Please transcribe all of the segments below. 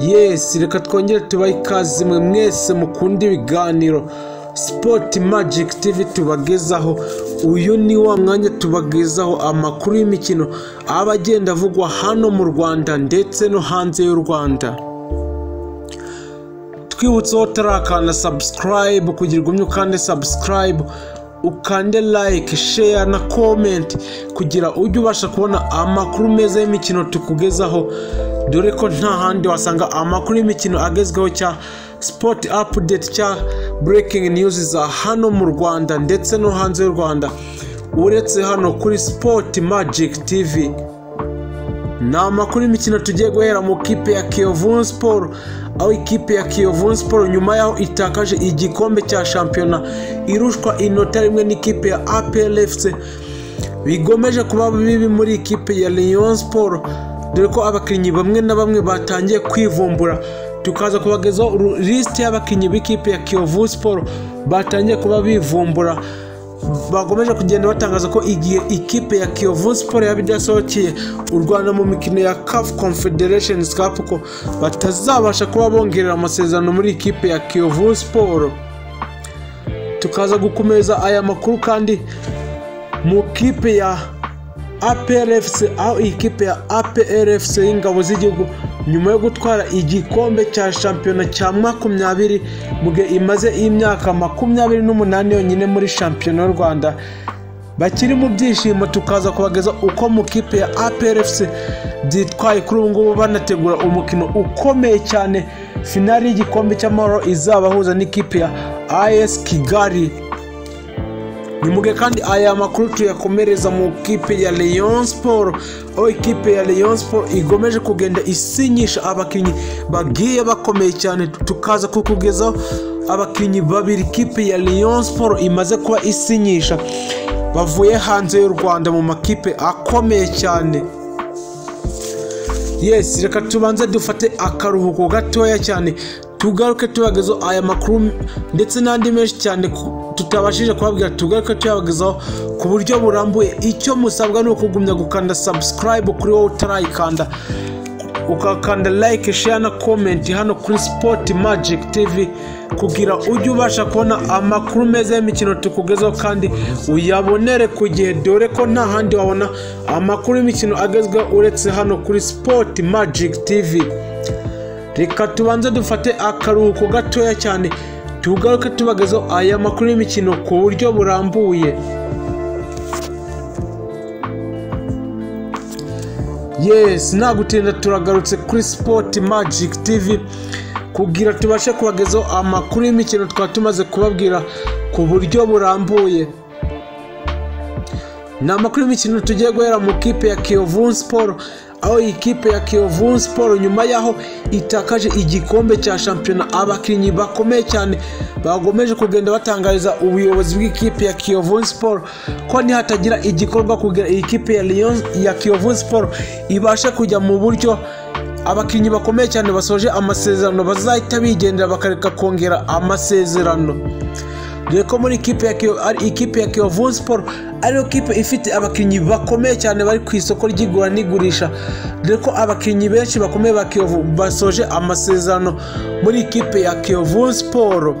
yesi reka twongere tubahe ikaze mwe mwese mukunda ibiganiro. Sipoti magiki tivi tubagezaho. Uyu ni wa mwanya tubagezaho amakuru y'imikino aba agenda avugwa hano mu rwanda ndetse no hanze y'u rwanda. Twibutseho utarakanda sabusikarayibu kugira ngo ukande sabusikarayibu ukande like share na comment kugira ujye ubasha kubona amakuru meza y'imikino tukugezaho. Dore ko nta handi wasanga amakuru y'imikino agezweho cya sport update cya breaking news za hano mu rwanda ndetse no hanze y'u rwanda. Uretse hano kuri sport magic tv ni amakuru y'imikino tugiye guhera mu kipe ya kiyovu siporo aho ikipe ya kiyovu siporo nyuma yaho itakaje igikombe cya shampiyona irushwa inota rimwe n'ikipe ya APRFC bigomeje kuba bibi muri ikipe ya Lyon siporo dore ko abakinnyi bamwe na bamwe batangiye kwivumbura. Tukaza kubagezaho lisite y'abakinnyi b'ikipe ya kiyovu siporo batangiye kuba bivumbura. Bakomeje kugenda batangaza ko igihe ikipe ya kiyovu siporo yaba idasohokeye u rwanda mu mikino ya caf confederation cup ko batazabasha kuba bongerera amasezerano muri ikipe ya kiyovu siporo tukaza gukomeza aya makuru kandi mu kipe ya APRFC aho iyi kipe ya APRFC y'ingabo z'igihugu nyuma yo gutwara igikombe cya shampiyona cya makumyabiri mu gihe imaze imyaka makumyabiri n'umunani yonyine muri shampiyona y'u rwanda. Bakiri mu byishimo tukaza kubageza uko mu kipe ya APRFC byitwaye kuri ubu ngubu banategura umukino ukomeye cyane. Finali y'igikombe cy'amahoro izabahuza n'ikipe ya AS Kigali. Nimuge kandi aya makuru tuyakomereza mu kipe ya Lyon Sport. Aho ikipe ya Lyon Sport igomeje kugenda isinyisha abakinnyi bagiye bakomeye cyane. Tukaza kukugezaho abakinnyi babiri. Ikipe ya Lyon Sport imaze kuba isinyisha. Bavuye hanze y'u Rwanda mu makipe akomeye cyane. Yes reka tubanze dufate akaruhuko gatoya cyane. Tugaruke tubagezaho aya makuru ndetse n'andi menshi cyane tutabashije kubabwira tugaruke tuyabagezaho ku buryo burambuye. Icyo musabwa ni ukugumya gukanda sabusikarayibu kuri wowe utarayikanda. Ukakanda like share na comment hano kuri sport magic tv kugira ujye ubasha kubona amakuru meza y'imikino tukugezaho kandi uyabonere ku gihe. Dore ko nta handi wabona amakuru y'imikino agezweho uretse hano kuri sport magic tv reka tubanze dufate akaruhuko gatoya cyane. Tugaruke tubagezaho aya makuru y'imikino ku buryo burambuye. Yes nta gutinda turagarutse kuri sport magic tv kugira tubashe kubagezaho amakuru y'imikino twaba tumaze kubabwira ku buryo burambuye. Ni amakuru y'imikino tugiye guhera mu kipe ya kiyovu siporo aho iyi kipe ya kiyovu siporo nyuma y'aho itakaje igikombe cya shampiyona abakinnyi bakomeye cyane bagomeje kugenda batangariza ubuyobozi bw'ikipe ya kiyovu siporo ko nihatagira igikorwa kugira iyi kipe ya Lyon ya kiyovu siporo ibashe kujya mu buryo abakinnyi bakomeye cyane basoje amasezerano bazahita bigendera bakareka kongera amasezerano. Dore ko muri ikipe ya kiyovu siporo ariyo kipe ifite abakinnyi bakomeye cyane bari ku isoko ry'igura n'igurisha. Dore ko abakinnyi benshi bakomeye ba kiyovu basoje amasezerano muri ikipe ya kiyovu siporo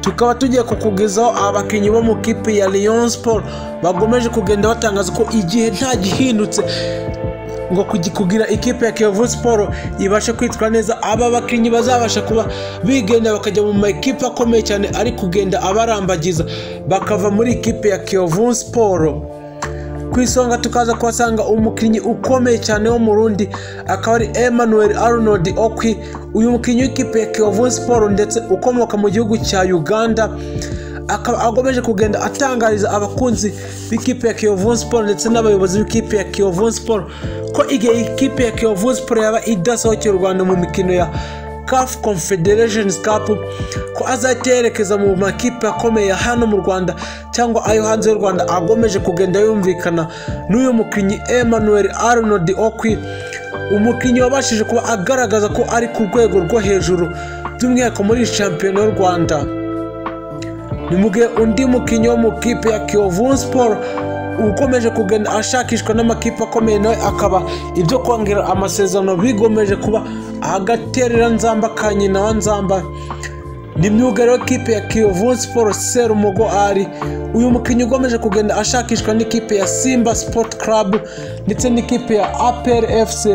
tukaba tugiye kukugezaho abakinnyi bo mu kipe ya Lyon siporo bagomeje kugenda batangaza ko igihe nta gihindutse ngo kugira ikipe ya kiyovu siporo ibashe kwitwara neza aba bakinnyi bazabasha kuba bigenda bakajya mu makipe akomeye cyane ari kugenda abarambagiza bakava muri ikipe ya kiyovu siporo ku isonga tukaza kuhasanga umukinnyi ukomeye cyane wo mu rundi akaba ari emmanuel arnold okwi. Uyu mukinnyi w'ikipe ya kiyovu siporo ndetse ukomoka mu gihugu cya uganda akaba agomeje kugenda atangariza abakunzi b'ikipe ya kiyovu siporo ndetse n'abayobozi b'ikipe ya kiyovu siporo ko igihe ikipe ya kiyovu siporo yaba idasohokera u rwanda mu mikino ya caf confederation cup ko azahita yerekeza mu makipe akomeye hano mu rwanda cyangwa ayo hanze y'u rwanda agomeje kugenda yumvikana n'uyu mukinnyi emmanuel arnold okwi umukinnyi wabashije kuba agaragaza ko ari ku rwego rwo hejuru by'umwihariko muri shampiyona y'u rwanda. Ni mu gihe undi mukinnyi wo mu kipe ya kiyovu siporo ukomeje kugenda ashakishwa n'amakipe akomeye nawe akaba ibyo kongera amasezerano bigomeje kuba agaterera nzamba ka nyina wa nzamba. Ni myugariro w'ikipe ya kiyovu siporo serumugo ari. Uyu mukinnyi ugomeje kugenda ashakishwa n'ikipe ya simba sport club ndetse n'ikipe ya apr fc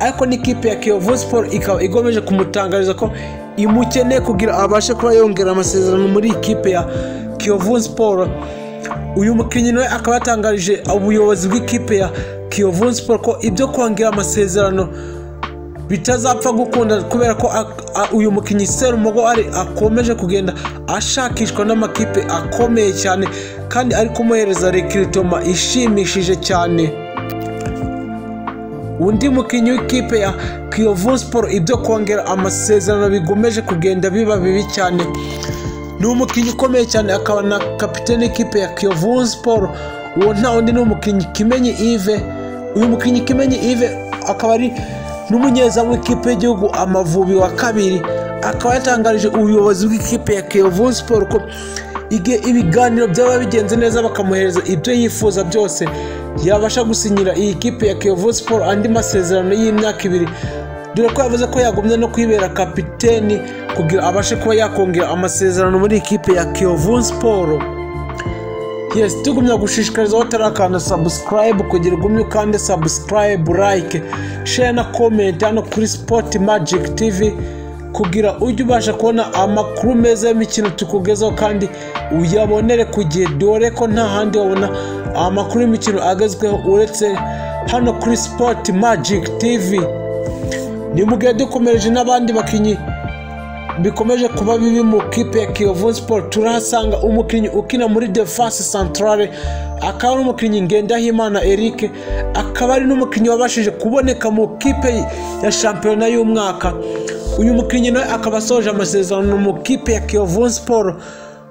ariko n'ikipe ya kiyovu siporo ikaba igomeje kumutangariza ko imukeneye kugira abashe kuba yongera amasezerano muri ikipe ya kiyovu siporo uyu mukinnyi nawe akaba yatangarije ubuyobozi bw'ikipe ya kiyovu siporo ko ibyo kongera amasezerano bitazapfa gukunda kubera ko uyu mukinnyi serumogo ari akomeje kugenda ashakishwa n'amakipe akomeye cyane kandi ari kumuhereza rekiritoma ishimishije cyane. Undi mukinnyi w'ikipe ya kiyovu siporo ibyo kongera amasezerano bigomeje kugenda biba bibi cyane. Ni umukinnyi ukomeye cyane akaba na kapitene w'ikipe ya kiyovu siporo uwo nta wundi ni umukinnyi kimenyi ive uyu mukinnyi kimenyi ive akaba ari n'umunyezamu w'ikipe y'igihugu amavubi wa kabiri. Akaba yatangarije ubuyobozi bw'ikipe ya kiyovu siporo ko ibiganiro byaba bigenze neza bakamuhereza ibyo yifuza byose. Yabasha gusinyira iyi kipe ya kiyovu siporo andi masezerano y'imyaka ibiri. Dore ko yavuze ko yagumye no kwibera kapiteni kugira abashe kuba yakongera amasezerano muri ikipe ya kiyovu siporo yesi tugumya gushishikariza batarakanda sabusikarayibu kugira ugumye ukande sabusikarayibu layike share na komenti hano kuri sipoti magiki tivi kugira ujye ubasha kubona amakuru meza y'imikino tukugezaho kandi uyabonere ku gihe. Dore ko nta handi wabona amakuru y'imikino agezweho uretse hano kuri sipoti magiki tivi ni mu gihe dukomereje n'abandi bakinnyi bikomeje kuba bibi mu kipe ya kiyovu siporo turahasanga umukinnyi ukina muri defense centrale akaba ari umukinnyi ngendahimana eric akaba ari n'umukinnyi wabashije kuboneka mu kipe ya shampiyona y'umwaka. Uyu mukinnyi nawe akaba asoje amasezerano mu kipe ya kiyovu siporo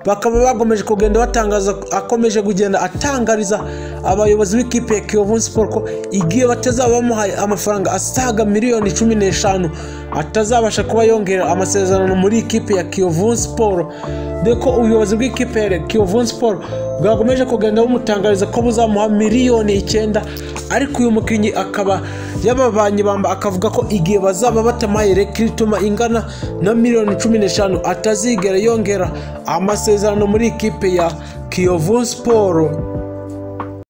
bakaba bakomeje kugenda batangaza akomeje kugenda atangariza abayobozi b'ikipe ya kiyovu siporo ko igihe batazaba bamuhaye amafaranga asaga miliyoni cumi n'eshanu atazabasha kuba yongera amasezerano muri ikipe ya kiyovu siporo dore ko ubuyobozi bw'ikipe ya kiyovu siporo bwakomeje kugenda bumutangariza ko buzamuha miliyoni icyenda ariko uyu mukinnyi akaba yababanye bamba akavuga ko igihe bazaba batamaye rekiritoma ingana na miliyoni cumi n'eshanu atazigera yongera. Amasezerano muri ikipe ya kiyovu siporo